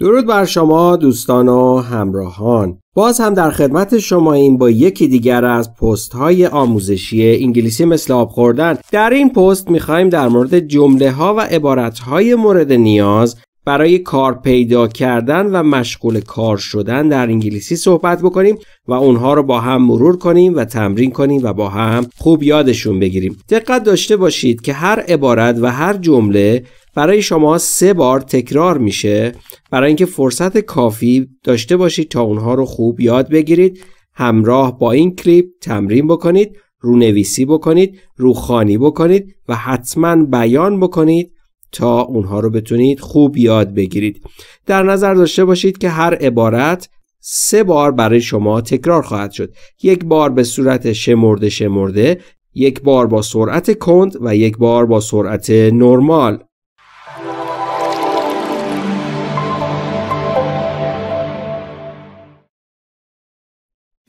درود بر شما دوستان و همراهان. باز هم در خدمت شما این با یکی دیگر از پست های آموزشی انگلیسی مثل آب خوردن. در این پست می‌خوایم در مورد جمله ها و عبارت های مورد نیاز برای کار پیدا کردن و مشغول کار شدن در انگلیسی صحبت بکنیم و اونها رو با هم مرور کنیم و تمرین کنیم و با هم خوب یادشون بگیریم. دقت داشته باشید که هر عبارت و هر جمله برای شما سه بار تکرار میشه. برای اینکه فرصت کافی داشته باشید تا اونها رو خوب یاد بگیرید. همراه با این کلیپ تمرین بکنید رونویسی بکنید روخانی بکنید و حتما بیان بکنید تا اونها رو بتونید خوب یاد بگیرید. در نظر داشته باشید که هر عبارت سه بار برای شما تکرار خواهد شد. یک بار به صورت شمرده شمرده یک بار با سرعت کند و یک بار با سرعت نرمال.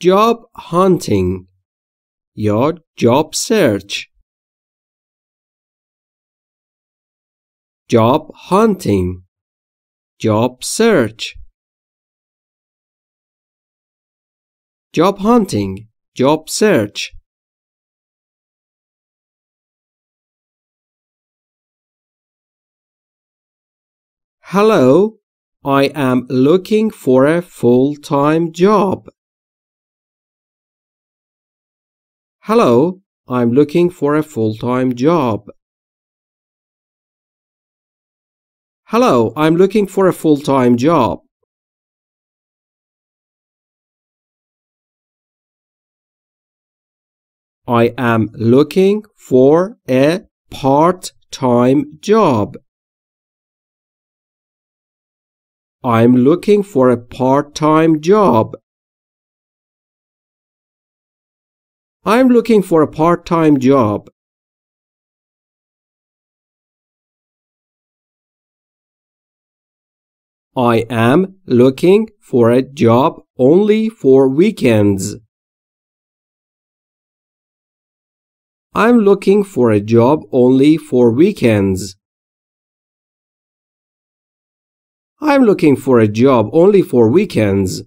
Job hunting یا job search. Job hunting job search. Job hunting job search. Hello, I am looking for a full-time job. Hello, I'm looking for a full-time job. Hello, I'm looking for a full-time job. I am looking for a part-time job. I'm looking for a part-time job. I'm looking for a part-time job. I am looking for a job only for weekends. I'm looking for a job only for weekends. I'm looking for a job only for weekends.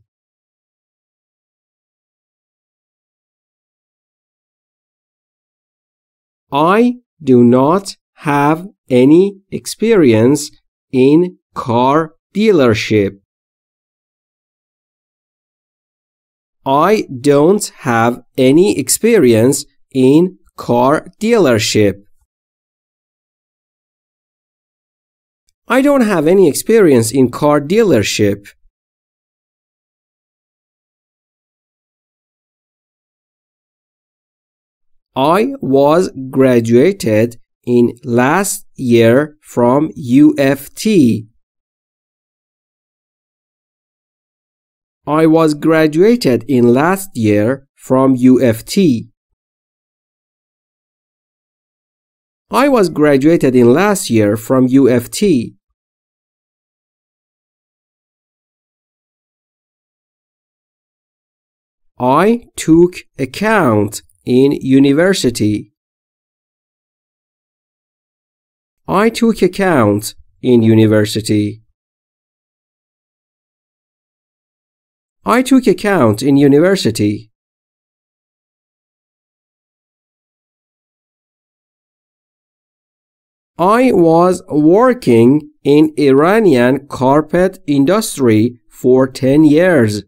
I do not have any experience in car dealership. I don't have any experience in car dealership. I don't have any experience in car dealership. I was graduated in last year from UFT. I was graduated in last year from UFT. I was graduated in last year from UFT. I took account in university. I took account in university. I took account in university. I was working in Iranian carpet industry for 10 years.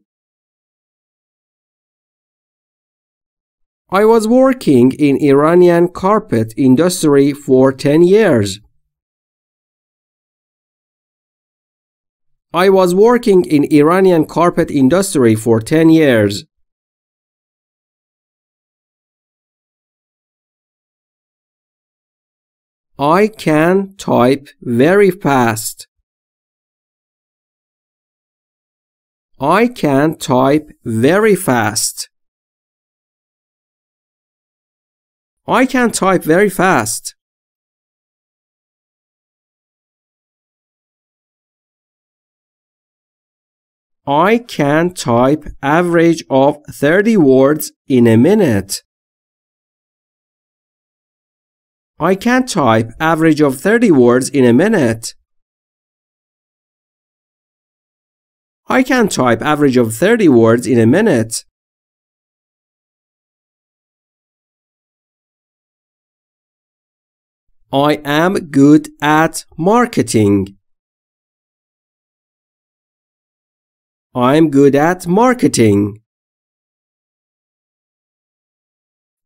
I was working in Iranian carpet industry for 10 years. I was working in Iranian carpet industry for 10 years. I can type very fast. I can type very fast. I can type very fast. I can type average of 30 words in a minute. I can type average of 30 words in a minute. I can type average of 30 words in a minute. I am good at marketing. I'm good at marketing.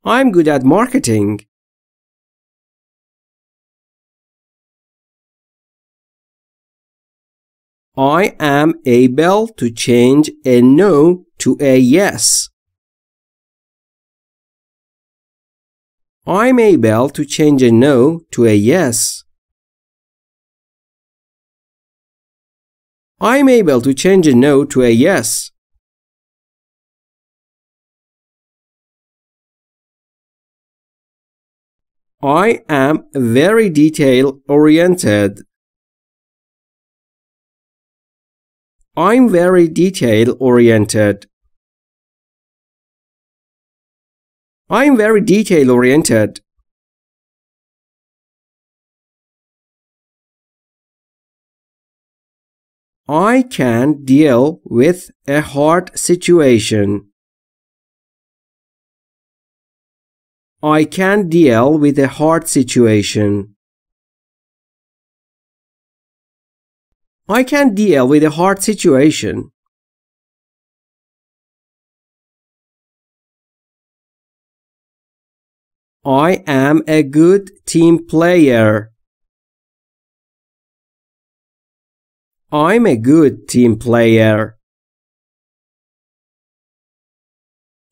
I'm good at marketing. I am able to change a no to a yes. I'm able to change a no to a yes. I'm able to change a no to a yes. I am very detail oriented. I'm very detail oriented. I'm very detail oriented. I can deal with a hard situation. I can deal with a hard situation. I can deal with a hard situation. I am a good team player. I'm a good team player.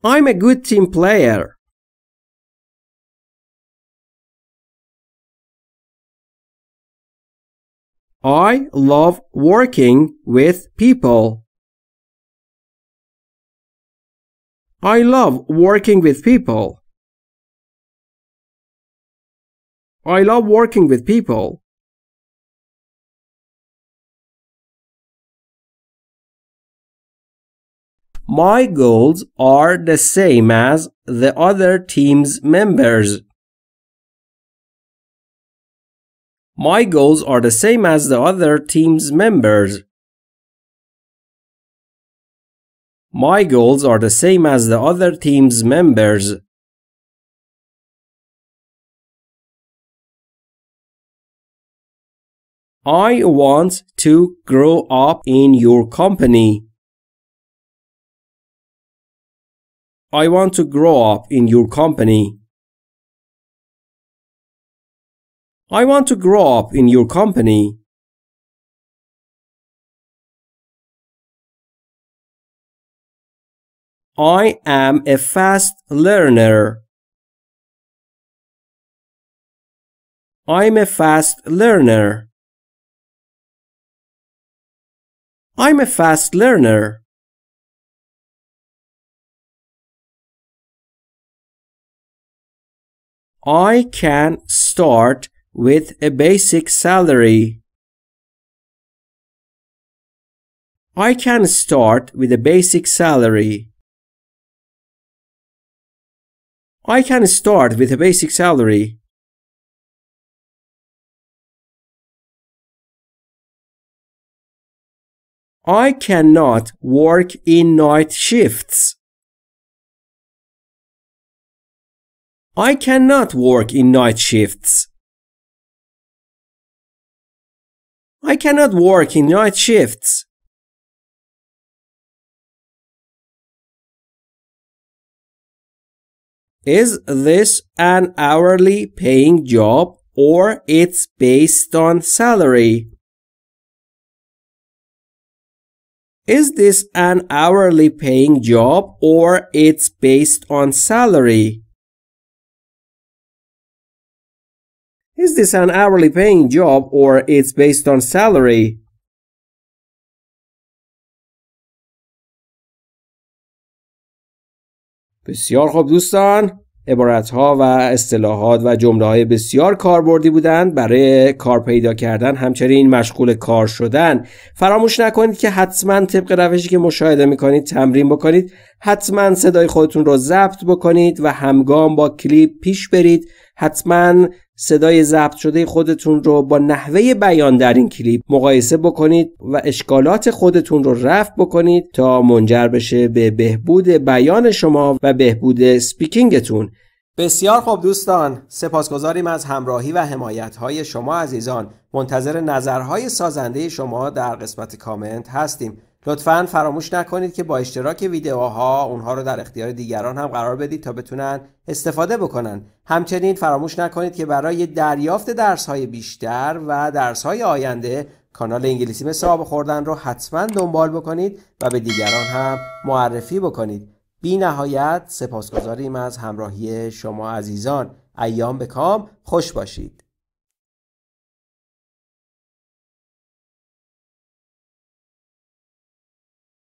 I'm a good team player. I love working with people. I love working with people. I love working with people. My goals are the same as the other team's members. My goals are the same as the other team's members. My goals are the same as the other team's members. I want to grow up in your company. I want to grow up in your company. I want to grow up in your company. I am a fast learner. I'm a fast learner. I'm a fast learner. I can start with a basic salary. I can start with a basic salary. I can start with a basic salary. I cannot work in night shifts. I cannot work in night shifts. I cannot work in night shifts. Is this an hourly paying job or it's based on salary? Is this an hourly paying job or it's based on salary? Is this an hourly paying job or it's based on salary? بسیار خوب دوستان عبارت ها و اصطلاحات و جمله های بسیار کاربردی بودند. برای کار پیدا کردن همچنین مشغول کار شدن. فراموش نکنید که حتما طبق روشی که مشاهده می‌کنید تمرین بکنید. حتما صدای خودتون رو ضبط بکنید و همگام با کلیپ پیش برید. حتما صدای ضبط شده خودتون رو با نحوه بیان در این کلیپ مقایسه بکنید و اشکالات خودتون رو رفع بکنید تا منجر بشه به بهبود بیان شما و بهبود سپیکینگتون. بسیار خوب دوستان سپاسگزاریم از همراهی و حمایت های شما عزیزان. منتظر نظرهای سازنده شما در قسمت کامنت هستیم. لطفا فراموش نکنید که با اشتراک ویدیوها اونها رو در اختیار دیگران هم قرار بدید تا بتونن استفاده بکنن. همچنین فراموش نکنید که برای دریافت درس های بیشتر و درس های آینده کانال انگلیسی مثل خوردن رو حتما دنبال بکنید و به دیگران هم معرفی بکنید. بی نهایت سپاسگزاریم از همراهی شما عزیزان. ایام به کام. خوش باشید.